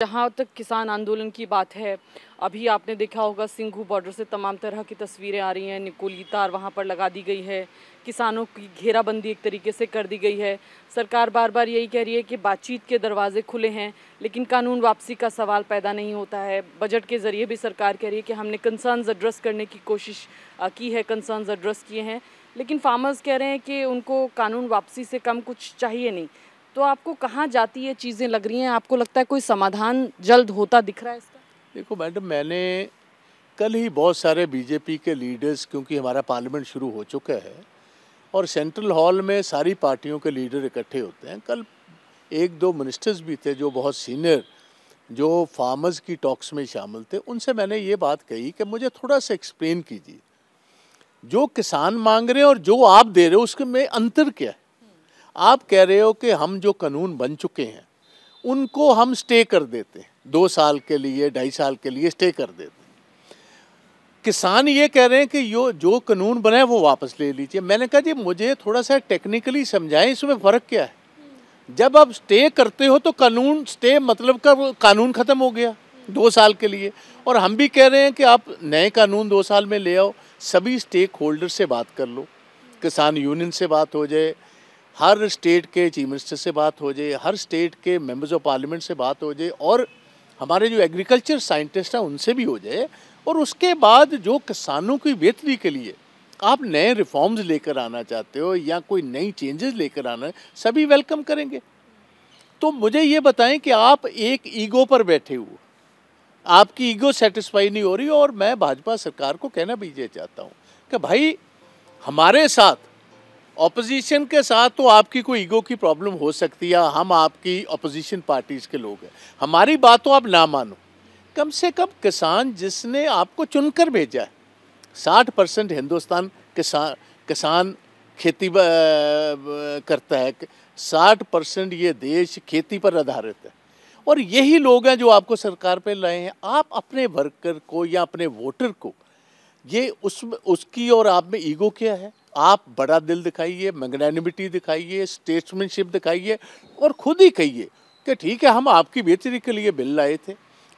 जहाँ तक किसान आंदोलन की बात है, अभी आपने देखा होगा सिंघू बॉर्डर से तमाम तरह की तस्वीरें आ रही हैं, निकोली तार वहाँ पर लगा दी गई है, किसानों की घेराबंदी एक तरीके से कर दी गई है। सरकार बार बार यही कह रही है कि बातचीत के दरवाजे खुले हैं, लेकिन कानून वापसी का सवाल पैदा नहीं होता है। बजट के ज़रिए भी सरकार कह रही है कि हमने कंसर्नस एड्रेस करने की कोशिश की है, कंसर्नस एड्रेस किए हैं, लेकिन फार्मर्स कह रहे हैं कि उनको कानून वापसी से कम कुछ चाहिए नहीं। तो आपको कहाँ जाती है चीज़ें लग रही हैं? आपको लगता है कोई समाधान जल्द होता दिख रहा है इसका? देखो मैडम, मैंने कल ही बहुत सारे बीजेपी के लीडर्स, क्योंकि हमारा पार्लियामेंट शुरू हो चुका है, और सेंट्रल हॉल में सारी पार्टियों के लीडर इकट्ठे होते हैं। कल एक दो मिनिस्टर्स भी थे जो बहुत सीनियर, जो फार्मर्स की टॉक्स में शामिल थे, उनसे मैंने ये बात कही कि मुझे थोड़ा सा एक्सप्लेन कीजिए। जो किसान मांग रहे हैं और जो आप दे रहे हो, उसके में अंतर क्या है? आप कह रहे हो कि हम जो कानून बन चुके हैं, उनको हम स्टे कर देते हैं। दो साल के लिए, ढाई साल के लिए स्टे कर देते किसान ये कह रहे हैं कि यो, जो कानून बना है वो वापस ले लीजिए। मैंने कहा जी, मुझे थोड़ा सा टेक्निकली समझाएँ, इसमें फ़र्क क्या है? जब आप स्टे करते हो तो कानून स्टे मतलब का कानून ख़त्म हो गया, दो साल के लिए। और हम भी कह रहे हैं कि आप नए कानून दो साल में ले आओ, सभी स्टेक होल्डर से बात कर लो। किसान यूनियन से बात हो जाए हर स्टेट के चीफ मिनिस्टर से बात हो जाए, हर स्टेट के मेंबर्स ऑफ़ पार्लियामेंट से बात हो जाए, और हमारे जो एग्रीकल्चर साइंटिस्ट हैं, उनसे भी हो जाए, और उसके बाद जो किसानों की बेहतरी के लिए आप नए रिफॉर्म्स लेकर आना चाहते हो, या कोई नई चेंजेस लेकर आना, सभी वेलकम करेंगे। तो मुझे ये बताएँ कि आप एक ईगो पर बैठे हुए आपकी ईगो सेटिस्फाई नहीं हो रही, और मैं भाजपा सरकार को कहना भी ये चाहता हूँ कि भाई, हमारे साथ ऑपोजिशन के साथ तो आपकी कोई ईगो की प्रॉब्लम हो सकती है। हम आपकी अपोजिशन पार्टीज़ के लोग हैं। हमारी बात तो आप ना मानो। कम से कम किसान जिसने आपको चुनकर भेजा है। साठ परसेंट हिंदुस्तान किसान किसान खेती करता है। साठ परसेंट ये देश खेती पर आधारित है। और यही लोग हैं जो आपको सरकार पे लाए हैं। आप अपने वर्कर को या अपने वोटर को, ये उस, उसकी और आप में ईगो क्या है? आप बड़ा दिल दिखाइए मैग्नैनिमिटी दिखाइए स्टेट्समैनशिप दिखाइए और खुद ही कहिए कि ठीक है, हम आपकी बेहतरी के लिए बिल लाए थे।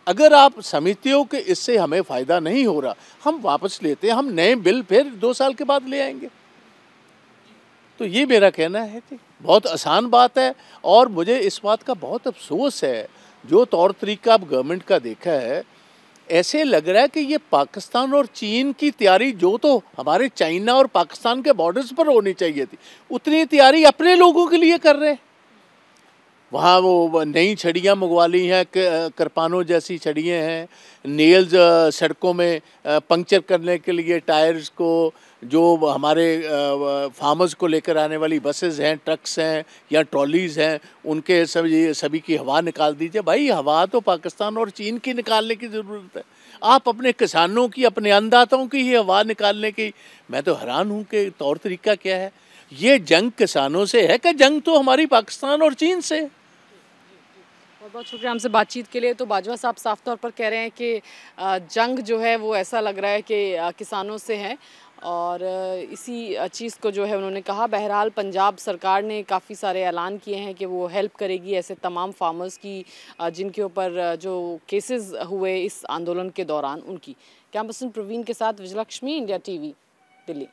अगर आप समितियों के इससे हमें फ़ायदा नहीं हो रहा, हम वापस लेते हैं, हम नए बिल फिर दो साल के बाद ले आएँगे। तो ये मेरा कहना है कि बहुत आसान बात है और मुझे इस बात का बहुत अफसोस है। जो तौर तरीका आप गवर्नमेंट का देखा है ऐसे लग रहा है कि ये पाकिस्तान और चीन की तैयारी जो तो हमारे चाइना और पाकिस्तान के बॉर्डर्स पर होनी चाहिए थी, उतनी तैयारी अपने लोगों के लिए कर रहे हैं। वहाँ वो नई छड़ियाँ मंगवा ली हैं कृपानों जैसी छड़ियाँ हैं नेल्स सड़कों में पंक्चर करने के लिए टायर्स को, जो हमारे फार्मर्स को लेकर आने वाली बसेस हैं ट्रक्स हैं या ट्रॉलीज़ हैं, उनके सभी सभी की हवा निकाल दीजिए। भाई, हवा तो पाकिस्तान और चीन की निकालने की ज़रूरत है। आप अपने किसानों की, अपने अन्नदाताओं की ही हवा निकालने की, मैं तो हैरान हूँ कि तौर तरीका क्या है। ये जंग किसानों से है कि जंग तो हमारी पाकिस्तान और चीन से? बहुत बहुत शुक्रिया हमसे बातचीत के लिए। तो बाजवा साहब साफ़ तौर पर कह रहे हैं कि जंग जो है वो ऐसा लग रहा है कि किसानों से है। और इसी चीज़ को जो है उन्होंने कहा। बहरहाल पंजाब सरकार ने काफ़ी सारे ऐलान किए हैं कि वो हेल्प करेगी ऐसे तमाम फार्मर्स की जिनके ऊपर जो केसेस हुए इस आंदोलन के दौरान उनकी। कैंपसन प्रवीण के साथ विजयलक्ष्मी, इंडिया टीवी, दिल्ली।